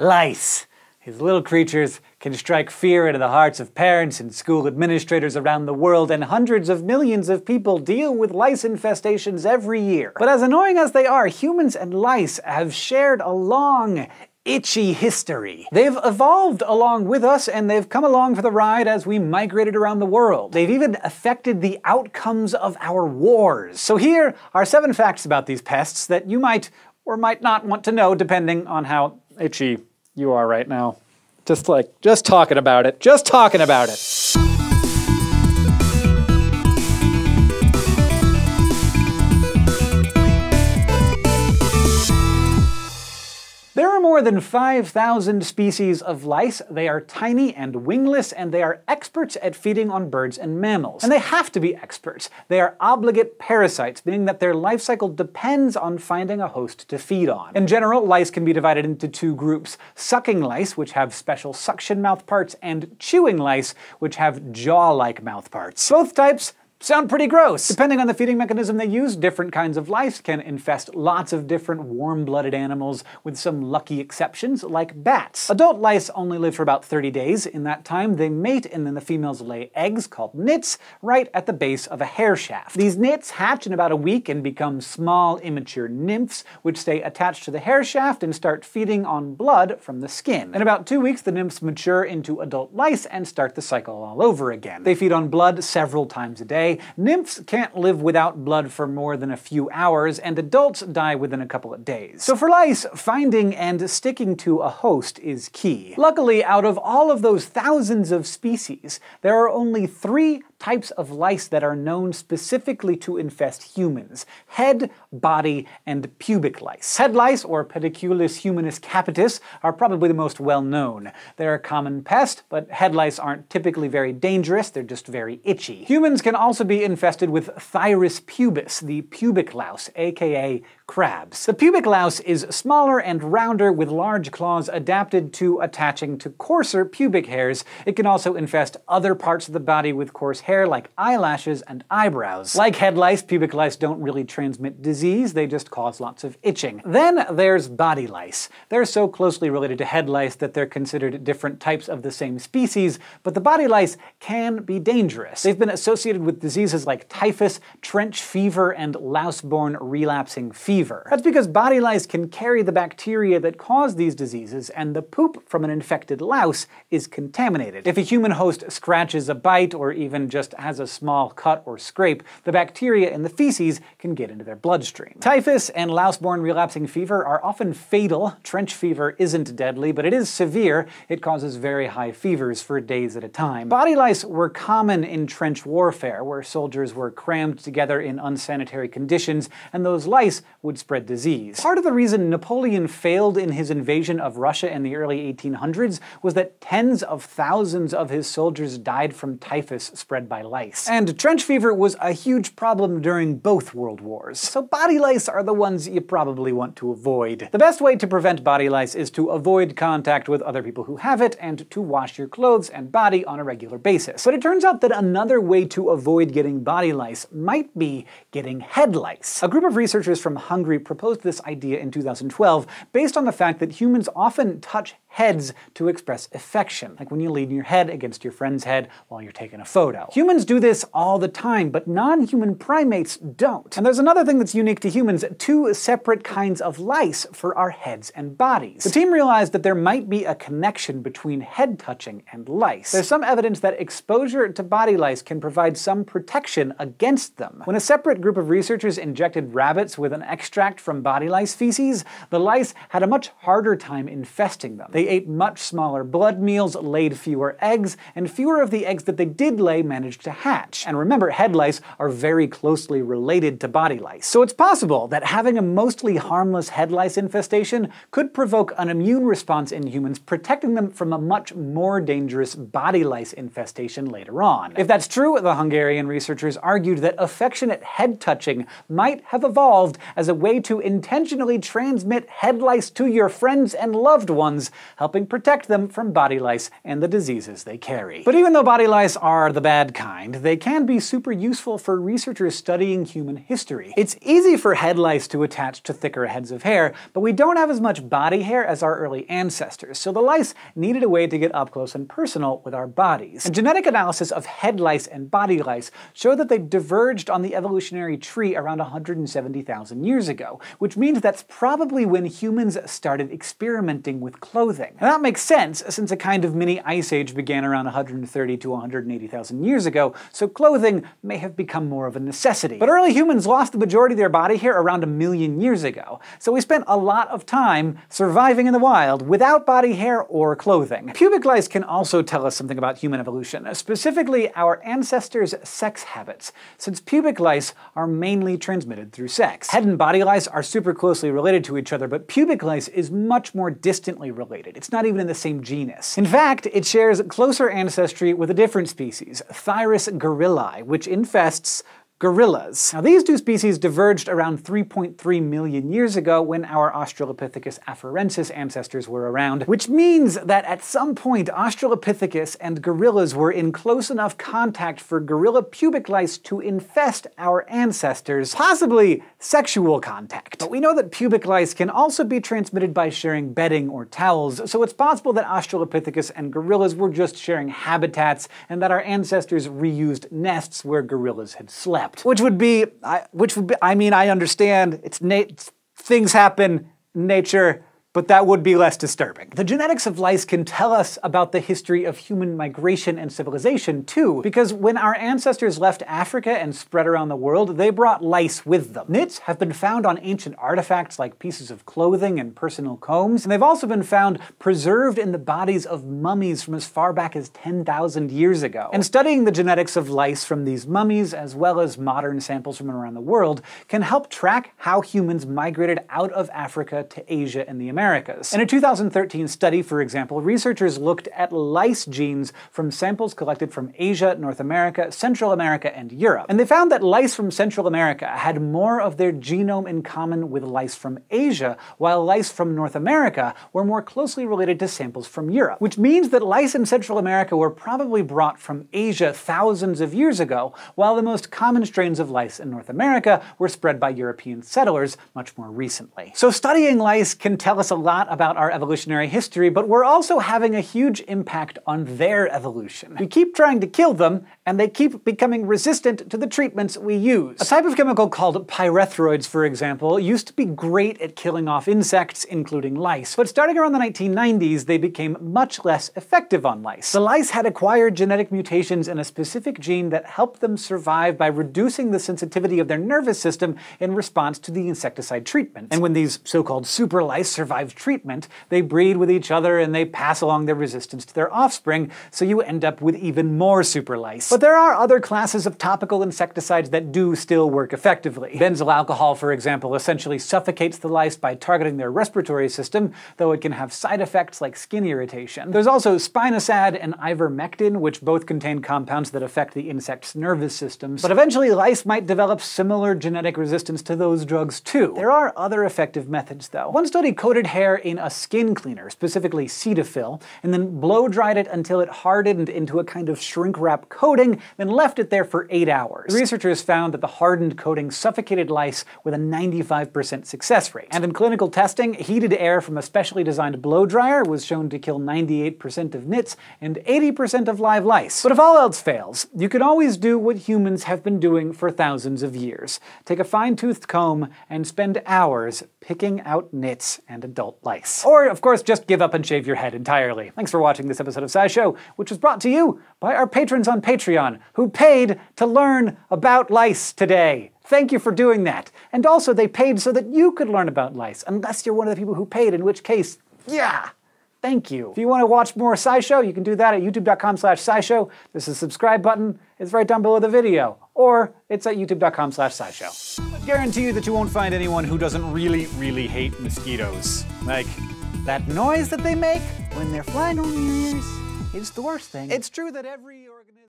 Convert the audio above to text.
Lice. These little creatures can strike fear into the hearts of parents and school administrators around the world, and hundreds of millions of people deal with lice infestations every year. But as annoying as they are, humans and lice have shared a long, itchy history. They've evolved along with us and they've come along for the ride as we migrated around the world. They've even affected the outcomes of our wars. So here are seven facts about these pests that you might or might not want to know depending on how itchy you are right now. Just like, just talking about it, just talking about it. More than 5,000 species of lice. They are tiny and wingless, and they are experts at feeding on birds and mammals. And they have to be experts. They are obligate parasites, meaning that their life cycle depends on finding a host to feed on. In general, lice can be divided into two groups sucking lice, which have special suction mouthparts, and chewing lice, which have jaw like mouthparts. Both types sound pretty gross. Depending on the feeding mechanism they use, different kinds of lice can infest lots of different warm-blooded animals, with some lucky exceptions, like bats. Adult lice only live for about 30 days. In that time, they mate and then the females lay eggs, called nits, right at the base of a hair shaft. These nits hatch in about a week and become small, immature nymphs, which stay attached to the hair shaft and start feeding on blood from the skin. In about two weeks, the nymphs mature into adult lice and start the cycle all over again. They feed on blood several times a day, nymphs can't live without blood for more than a few hours, and adults die within a couple of days. So for lice, finding and sticking to a host is key. Luckily, out of all of those thousands of species, there are only three types of lice that are known specifically to infest humans head, body, and pubic lice. Head lice, or Pediculus humanus capitis, are probably the most well known. They're a common pest, but head lice aren't typically very dangerous, they're just very itchy. Humans can also be infested with Pthirus pubis, the pubic louse, aka crabs. The pubic louse is smaller and rounder with large claws adapted to attaching to coarser pubic hairs. It can also infest other parts of the body with coarse hair like eyelashes and eyebrows. Like head lice, pubic lice don't really transmit disease, they just cause lots of itching. Then there's body lice. They're so closely related to head lice that they're considered different types of the same species, but the body lice can be dangerous. They've been associated with diseases like typhus, trench fever, and louse-borne relapsing fever fever. That's because body lice can carry the bacteria that cause these diseases, and the poop from an infected louse is contaminated. If a human host scratches a bite or even just has a small cut or scrape, the bacteria in the feces can get into their bloodstream. Typhus and louse-borne relapsing fever are often fatal. Trench fever isn't deadly, but it is severe. It causes very high fevers for days at a time. Body lice were common in trench warfare, where soldiers were crammed together in unsanitary conditions, and those lice would would spread disease. Part of the reason Napoleon failed in his invasion of Russia in the early 1800s was that tens of thousands of his soldiers died from typhus spread by lice. And trench fever was a huge problem during both world wars. So body lice are the ones you probably want to avoid. The best way to prevent body lice is to avoid contact with other people who have it and to wash your clothes and body on a regular basis. But it turns out that another way to avoid getting body lice might be getting head lice. A group of researchers from Hungary proposed this idea in 2012 based on the fact that humans often touch heads to express affection, like when you lean your head against your friend's head while you're taking a photo. Humans do this all the time, but non-human primates don't. And there's another thing that's unique to humans, two separate kinds of lice for our heads and bodies. The team realized that there might be a connection between head touching and lice. There's some evidence that exposure to body lice can provide some protection against them. When a separate group of researchers injected rabbits with an extract from body lice feces, the lice had a much harder time infesting them. They they ate much smaller blood meals, laid fewer eggs, and fewer of the eggs that they did lay managed to hatch. And remember, head lice are very closely related to body lice. So it's possible that having a mostly harmless head lice infestation could provoke an immune response in humans, protecting them from a much more dangerous body lice infestation later on. If that's true, the Hungarian researchers argued that affectionate head touching might have evolved as a way to intentionally transmit head lice to your friends and loved ones helping protect them from body lice and the diseases they carry. But even though body lice are the bad kind, they can be super useful for researchers studying human history. It's easy for head lice to attach to thicker heads of hair, but we don't have as much body hair as our early ancestors, so the lice needed a way to get up close and personal with our bodies. And genetic analysis of head lice and body lice showed that they diverged on the evolutionary tree around 170,000 years ago, which means that's probably when humans started experimenting with clothing. And that makes sense, since a kind of mini ice age began around 130 to 180,000 years ago, so clothing may have become more of a necessity. But early humans lost the majority of their body hair around a million years ago, so we spent a lot of time surviving in the wild without body hair or clothing. Pubic lice can also tell us something about human evolution, specifically our ancestors' sex habits, since pubic lice are mainly transmitted through sex. Head and body lice are super closely related to each other, but pubic lice is much more distantly related. It's not even in the same genus. In fact, it shares closer ancestry with a different species, Pthirus gorillae, which infests gorillas. Now these two species diverged around 3.3 million years ago when our Australopithecus afarensis ancestors were around, which means that at some point Australopithecus and gorillas were in close enough contact for gorilla pubic lice to infest our ancestors, possibly sexual contact. But we know that pubic lice can also be transmitted by sharing bedding or towels, so it's possible that Australopithecus and gorillas were just sharing habitats and that our ancestors reused nests where gorillas had slept. Which would be, I, which would be, I mean, I understand, it's, it's things happen, nature, but that would be less disturbing. The genetics of lice can tell us about the history of human migration and civilization too, because when our ancestors left Africa and spread around the world, they brought lice with them. Nits have been found on ancient artifacts like pieces of clothing and personal combs, and they've also been found preserved in the bodies of mummies from as far back as 10,000 years ago. And studying the genetics of lice from these mummies, as well as modern samples from around the world, can help track how humans migrated out of Africa to Asia and the Americas Americas. In a 2013 study, for example, researchers looked at lice genes from samples collected from Asia, North America, Central America, and Europe. And they found that lice from Central America had more of their genome in common with lice from Asia, while lice from North America were more closely related to samples from Europe. Which means that lice in Central America were probably brought from Asia thousands of years ago, while the most common strains of lice in North America were spread by European settlers much more recently. So studying lice can tell us a lot about our evolutionary history, but we're also having a huge impact on their evolution. We keep trying to kill them, and they keep becoming resistant to the treatments we use. A type of chemical called pyrethroids, for example, used to be great at killing off insects, including lice, but starting around the 1990s, they became much less effective on lice. The lice had acquired genetic mutations in a specific gene that helped them survive by reducing the sensitivity of their nervous system in response to the insecticide treatment. And when these so-called super lice treatment, they breed with each other and they pass along their resistance to their offspring, so you end up with even more super lice. But there are other classes of topical insecticides that do still work effectively. Benzyl alcohol, for example, essentially suffocates the lice by targeting their respiratory system, though it can have side effects like skin irritation. There's also spinosad and ivermectin, which both contain compounds that affect the insect's nervous systems, but eventually lice might develop similar genetic resistance to those drugs too. There are other effective methods though. One study coated hair in a skin cleaner, specifically Cetaphil, and then blow dried it until it hardened into a kind of shrink wrap coating then left it there for eight hours. The researchers found that the hardened coating suffocated lice with a 95% success rate. And in clinical testing, heated air from a specially designed blow dryer was shown to kill 98% of nits and 80% of live lice. But if all else fails, you can always do what humans have been doing for thousands of years. Take a fine-toothed comb and spend hours picking out nits and adult lice. Or, of course, just give up and shave your head entirely. Thanks for watching this episode of SciShow, which was brought to you by our patrons on Patreon, who paid to learn about lice today. Thank you for doing that. And also, they paid so that you could learn about lice, unless you're one of the people who paid, in which case, yeah, thank you. If you want to watch more SciShow, you can do that at youtube.com slash scishow. There's a subscribe button. It's right down below the video. Or it's at youtube.com slash scishow. I guarantee you that you won't find anyone who doesn't really, really hate mosquitoes. Like, that noise that they make when they're flying over your ears, it's the worst thing. It's true that every organism